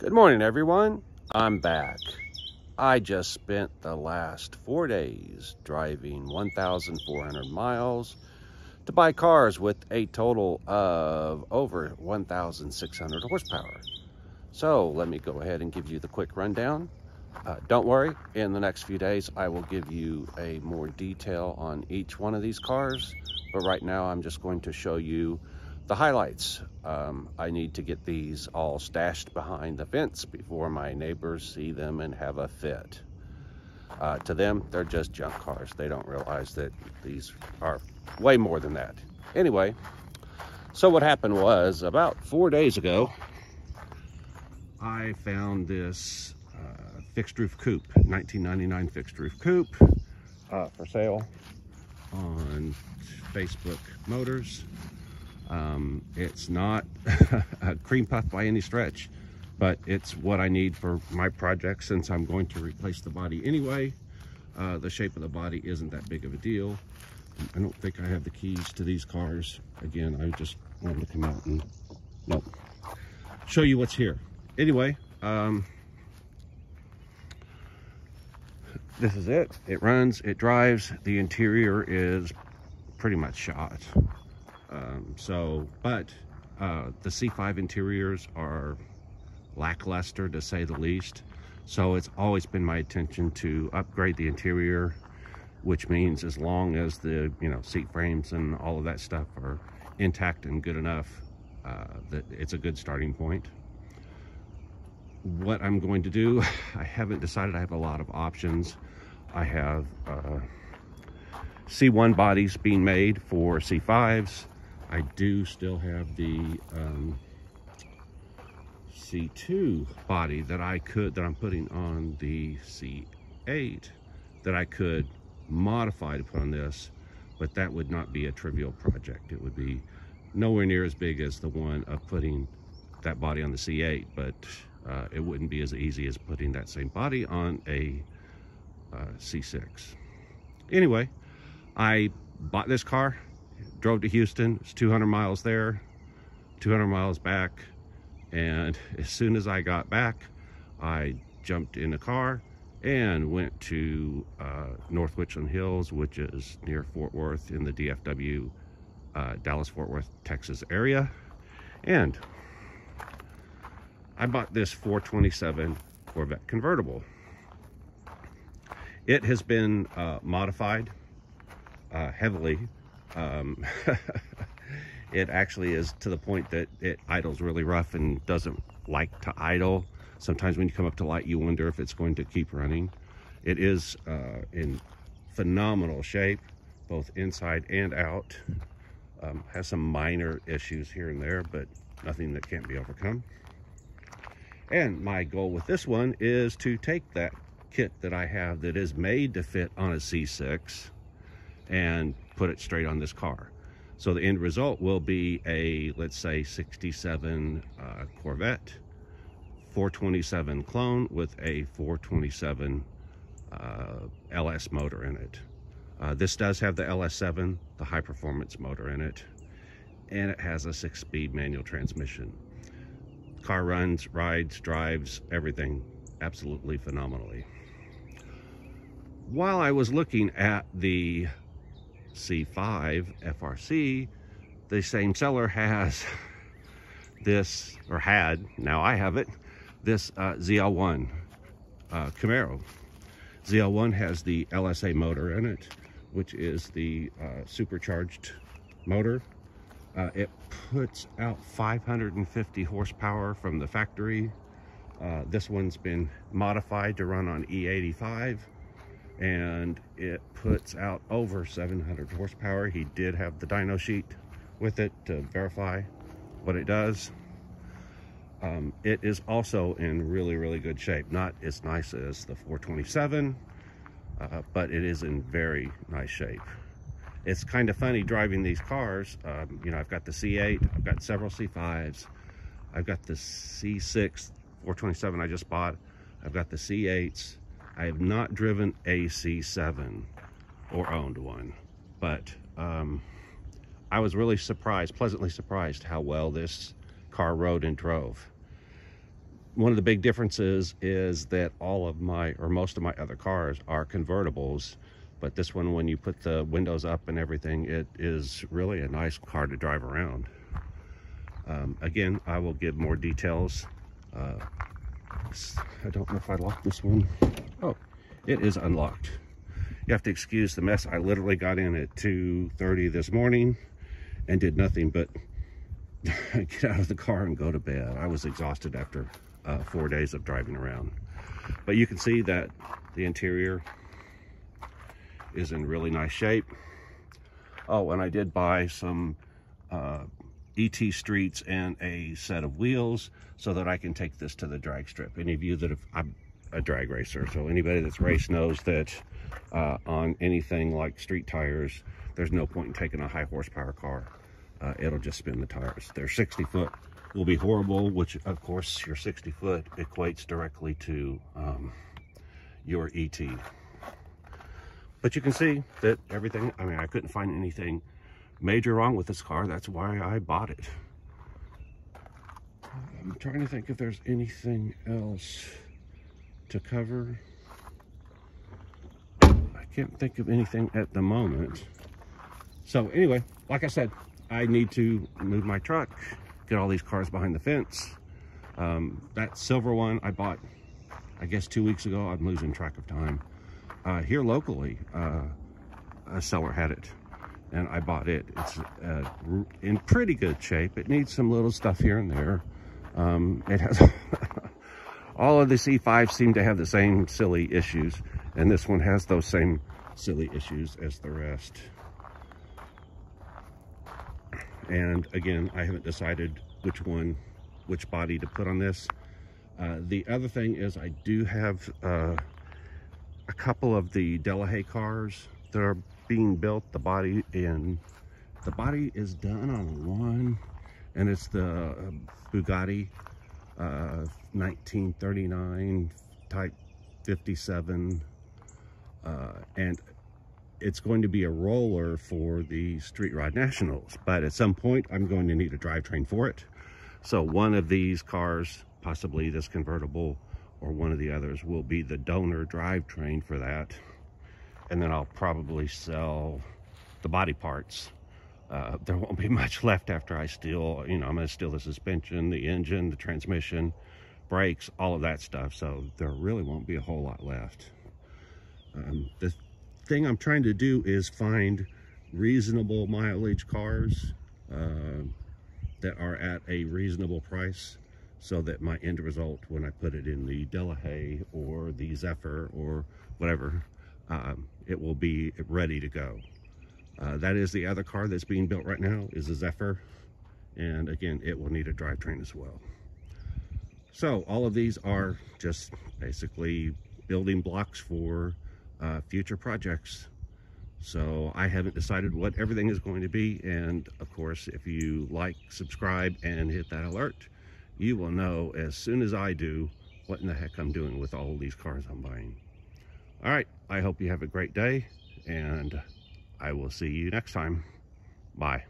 Good morning, everyone. I'm back. I just spent the last four days driving 1,400 miles to buy cars with a total of over 1,600 horsepower. So let me go ahead and give you the quick rundown. Uh, don't worry, in the next few days, I will give you a more detail on each one of these cars. But right now, I'm just going to show you the highlights. Um, I need to get these all stashed behind the fence before my neighbors see them and have a fit. Uh, to them, they're just junk cars. They don't realize that these are way more than that. Anyway, so what happened was about four days ago, I found this uh, fixed roof coupe, 1999 fixed roof coupe uh, for sale on Facebook Motors. Um, it's not a cream puff by any stretch, but it's what I need for my project since I'm going to replace the body anyway. Uh, the shape of the body isn't that big of a deal. I don't think I have the keys to these cars. Again, I just wanted to come out and show you what's here. Anyway, um, this is it. It runs, it drives. The interior is pretty much shot. Um, so, but uh, the C5 interiors are lackluster to say the least. So it's always been my intention to upgrade the interior, which means as long as the you know seat frames and all of that stuff are intact and good enough, uh, that it's a good starting point. What I'm going to do, I haven't decided. I have a lot of options. I have uh, C1 bodies being made for C5s. I do still have the um, C2 body that I could, that I'm putting on the C8 that I could modify to put on this, but that would not be a trivial project. It would be nowhere near as big as the one of putting that body on the C8, but uh, it wouldn't be as easy as putting that same body on a uh, C6. Anyway, I bought this car drove to Houston. It's 200 miles there, 200 miles back. And as soon as I got back, I jumped in a car and went to uh, North Richland Hills, which is near Fort Worth in the DFW, uh, Dallas-Fort Worth, Texas area. And I bought this 427 Corvette convertible. It has been uh, modified uh, heavily um, it actually is to the point that it idles really rough and doesn't like to idle. Sometimes when you come up to light, you wonder if it's going to keep running. It is uh, in phenomenal shape, both inside and out. Um, has some minor issues here and there, but nothing that can't be overcome. And my goal with this one is to take that kit that I have that is made to fit on a C6 and put it straight on this car. So the end result will be a, let's say, 67 uh, Corvette, 427 clone with a 427 uh, LS motor in it. Uh, this does have the LS7, the high performance motor in it, and it has a six speed manual transmission. Car runs, rides, drives, everything absolutely phenomenally. While I was looking at the C5 FRC, the same seller has this, or had, now I have it, this uh, ZL1 uh, Camaro. ZL1 has the LSA motor in it, which is the uh, supercharged motor. Uh, it puts out 550 horsepower from the factory. Uh, this one's been modified to run on E85 and it puts out over 700 horsepower. He did have the dyno sheet with it to verify what it does. Um, it is also in really, really good shape. Not as nice as the 427, uh, but it is in very nice shape. It's kind of funny driving these cars. Um, you know, I've got the C8, I've got several C5s, I've got the C6 427 I just bought, I've got the C8s, I have not driven a C7 or owned one, but um, I was really surprised, pleasantly surprised how well this car rode and drove. one of the big differences is that all of my, or most of my other cars are convertibles. But this one, when you put the windows up and everything, it is really a nice car to drive around. Um, again, I will give more details. Uh, I don't know if I locked this one. Oh, it is unlocked. You have to excuse the mess. I literally got in at 2.30 this morning and did nothing but get out of the car and go to bed. I was exhausted after uh, four days of driving around. But you can see that the interior is in really nice shape. Oh, and I did buy some uh, ET streets and a set of wheels so that I can take this to the drag strip. Any of you that have, I'm a drag racer, so anybody that's raced knows that uh, on anything like street tires, there's no point in taking a high horsepower car. Uh, it'll just spin the tires. They're 60 foot will be horrible, which of course your 60 foot equates directly to um, your ET. But you can see that everything, I mean, I couldn't find anything major wrong with this car. That's why I bought it. I'm trying to think if there's anything else to cover. I can't think of anything at the moment. So anyway, like I said, I need to move my truck, get all these cars behind the fence. Um, that silver one I bought, I guess two weeks ago. I'm losing track of time. Uh, here locally, uh, a seller had it and I bought it. It's uh, in pretty good shape. It needs some little stuff here and there. Um, it has all of the C5 seem to have the same silly issues, and this one has those same silly issues as the rest. And again, I haven't decided which one, which body to put on this. Uh, the other thing is I do have uh, a couple of the Delahaye cars that are being built, the body in, the body is done on one, and it's the uh, Bugatti uh, 1939 type 57, uh, and it's going to be a roller for the Street Rod Nationals, but at some point I'm going to need a drivetrain for it. So one of these cars, possibly this convertible or one of the others, will be the donor drivetrain for that and then I'll probably sell the body parts. Uh, there won't be much left after I steal, you know, I'm going to steal the suspension, the engine, the transmission, brakes, all of that stuff. So there really won't be a whole lot left. Um, the thing I'm trying to do is find reasonable mileage cars uh, that are at a reasonable price so that my end result when I put it in the Delahaye or the Zephyr or whatever um, it will be ready to go. Uh, that is the other car that's being built right now is a Zephyr. And again, it will need a drivetrain as well. So all of these are just basically building blocks for uh, future projects. So I haven't decided what everything is going to be. And of course, if you like, subscribe, and hit that alert, you will know as soon as I do what in the heck I'm doing with all these cars I'm buying. All right. I hope you have a great day and I will see you next time. Bye.